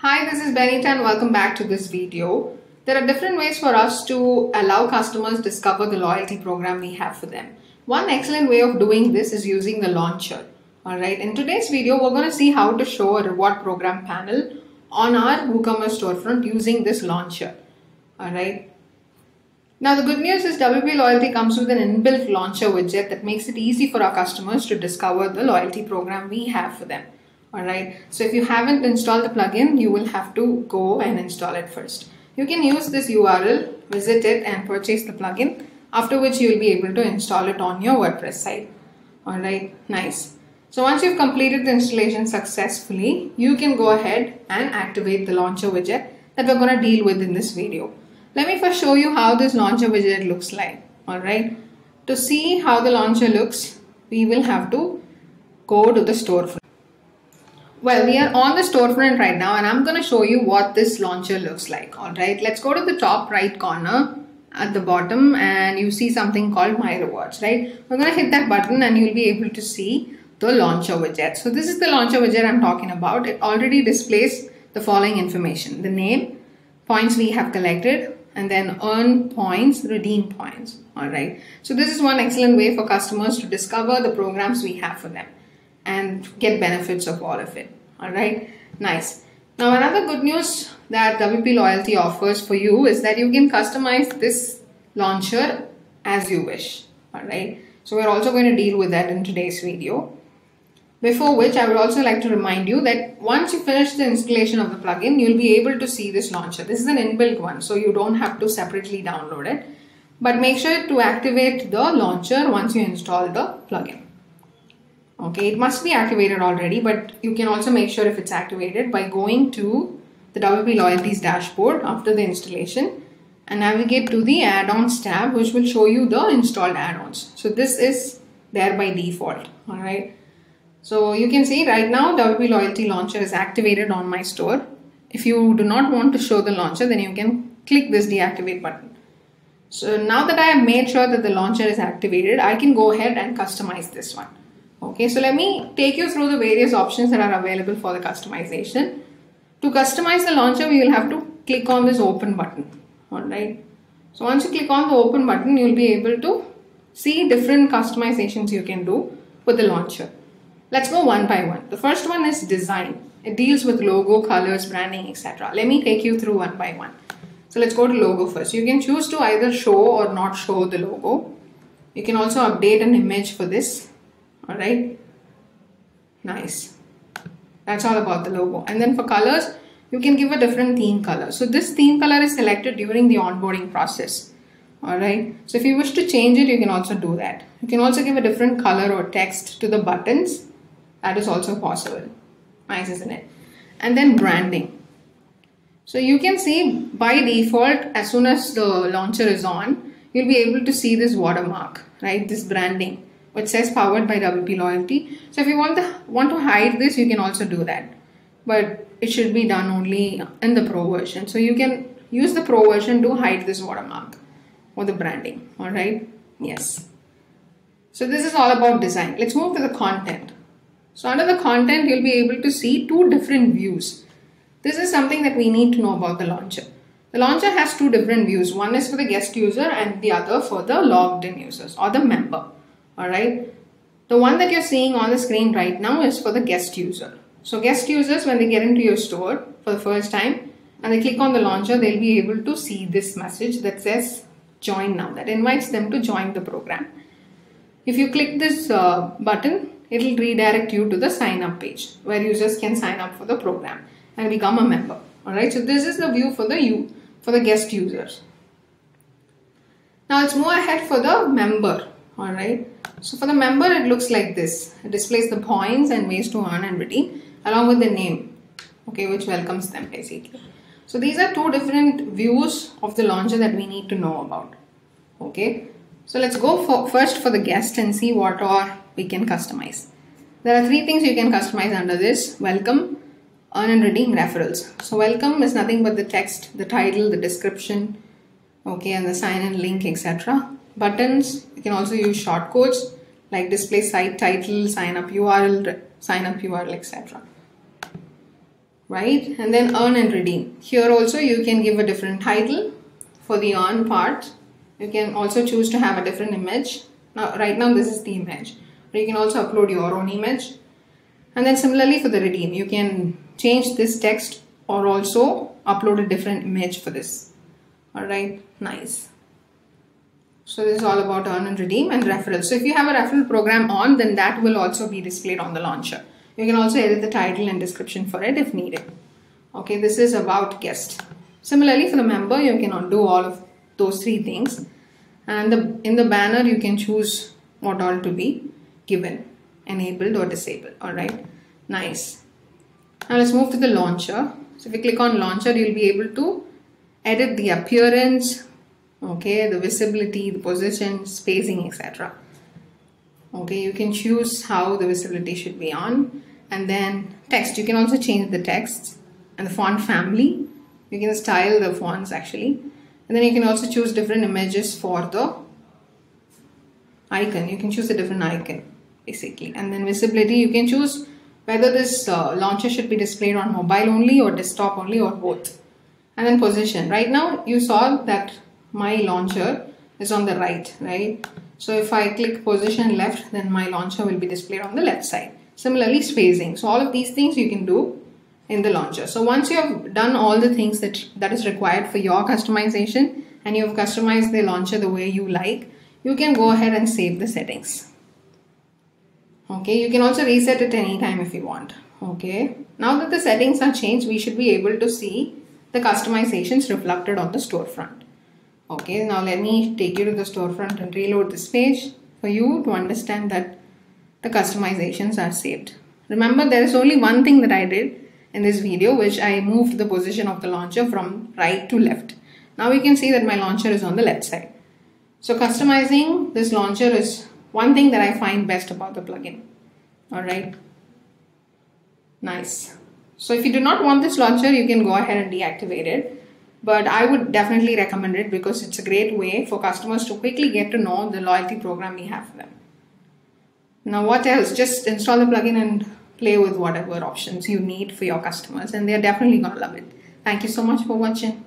Hi, this is Benita and welcome back to this video. There are different ways for us to allow customers discover the loyalty program we have for them. One excellent way of doing this is using the launcher. Alright, in today's video, we're going to see how to show a reward program panel on our WooCommerce storefront using this launcher. Alright. Now the good news is WP Loyalty comes with an inbuilt launcher widget that makes it easy for our customers to discover the loyalty program we have for them. Alright, so if you haven't installed the plugin, you will have to go and install it first. You can use this URL, visit it and purchase the plugin, after which you will be able to install it on your WordPress site. Alright, nice. So once you've completed the installation successfully, you can go ahead and activate the launcher widget that we're going to deal with in this video. Let me first show you how this launcher widget looks like. Alright, to see how the launcher looks, we will have to go to the storefront. Well, we are on the storefront right now and I'm going to show you what this launcher looks like. Alright, let's go to the top right corner at the bottom and you see something called My Rewards, right? We're going to hit that button and you'll be able to see the launcher widget. So this is the launcher widget I'm talking about. It already displays the following information. The name, points we have collected, and then earn points, redeem points. Alright. So this is one excellent way for customers to discover the programs we have for them and get benefits of all of it. Alright. Nice. Now another good news that WP Loyalty offers for you is that you can customize this launcher as you wish. Alright. So we're also going to deal with that in today's video. Before which I would also like to remind you that once you finish the installation of the plugin, you'll be able to see this launcher. This is an inbuilt one, so you don't have to separately download it. But make sure to activate the launcher once you install the plugin. Okay, it must be activated already, but you can also make sure if it's activated by going to the WP Loyalties dashboard after the installation and navigate to the add-ons tab which will show you the installed add-ons. So this is there by default, alright. So you can see right now WP Loyalty Launcher is activated on my store. If you do not want to show the launcher, then you can click this deactivate button. So now that I have made sure that the launcher is activated, I can go ahead and customize this one. Okay, so let me take you through the various options that are available for the customization. To customize the launcher, we will have to click on this open button. Alright. So once you click on the open button, you'll be able to see different customizations you can do with the launcher. Let's go one by one. The first one is design. It deals with logo, colors, branding, etc. Let me take you through one by one. So let's go to logo first. You can choose to either show or not show the logo. You can also update an image for this. Alright. Nice. That's all about the logo. And then for colors, you can give a different theme color. So this theme color is selected during the onboarding process. Alright. So if you wish to change it, you can also do that. You can also give a different color or text to the buttons that is also possible. Nice, isn't it? And then branding. So you can see by default, as soon as the launcher is on, you'll be able to see this watermark, right? This branding, which says powered by WP Loyalty. So if you want to, want to hide this, you can also do that. But it should be done only in the pro version. So you can use the pro version to hide this watermark or the branding. All right. Yes. So this is all about design. Let's move to the content. So under the content, you'll be able to see two different views. This is something that we need to know about the launcher. The launcher has two different views. One is for the guest user and the other for the logged in users or the member. Alright. The one that you're seeing on the screen right now is for the guest user. So guest users, when they get into your store for the first time and they click on the launcher, they'll be able to see this message that says join now. That invites them to join the program. If you click this uh, button, it will redirect you to the sign up page where users can sign up for the program and become a member. Alright, so this is the view for the you for the guest users. Now let's move ahead for the member. Alright, so for the member it looks like this. It displays the points and ways to earn and redeem along with the name, okay, which welcomes them basically. So these are two different views of the launcher that we need to know about. Okay, so let's go for, first for the guest and see what all we can customize. There are three things you can customize under this. Welcome, earn and redeem referrals. So welcome is nothing but the text, the title, the description, okay, and the sign in link, etc. Buttons, you can also use short codes like display site title, sign up URL, sign up URL, etc. right? And then earn and redeem. Here also you can give a different title for the earn part. You can also choose to have a different image. Now, right now this is the image. But you can also upload your own image. And then similarly for the redeem, you can change this text or also upload a different image for this. Alright, nice. So this is all about earn and redeem and referral. So if you have a referral program on, then that will also be displayed on the launcher. You can also edit the title and description for it if needed. Okay, this is about guest. Similarly, for the member, you can do all of those three things. And the, in the banner, you can choose what all to be given, enabled or disabled. All right, nice. Now let's move to the launcher. So if you click on launcher, you'll be able to edit the appearance, okay, the visibility, the position, spacing, etc. Okay, you can choose how the visibility should be on. And then text you can also change the text and the font family. You can style the fonts actually. And then you can also choose different images for the icon. You can choose a different icon basically. And then visibility you can choose whether this uh, launcher should be displayed on mobile only or desktop only or both. And then position. Right now you saw that my launcher is on the right right so if I click position left then my launcher will be displayed on the left side Similarly, spacing. So all of these things you can do in the launcher. So once you have done all the things that, that is required for your customization and you have customized the launcher the way you like, you can go ahead and save the settings. Okay, you can also reset it anytime if you want. Okay, now that the settings are changed, we should be able to see the customizations reflected on the storefront. Okay, now let me take you to the storefront and reload this page for you to understand that the customizations are saved. Remember there is only one thing that I did in this video which I moved the position of the launcher from right to left. Now you can see that my launcher is on the left side. So customizing this launcher is one thing that I find best about the plugin. Alright. Nice. So if you do not want this launcher, you can go ahead and deactivate it. But I would definitely recommend it because it's a great way for customers to quickly get to know the loyalty program we have for them. Now what else? Just install the plugin and play with whatever options you need for your customers and they're definitely going to love it. Thank you so much for watching.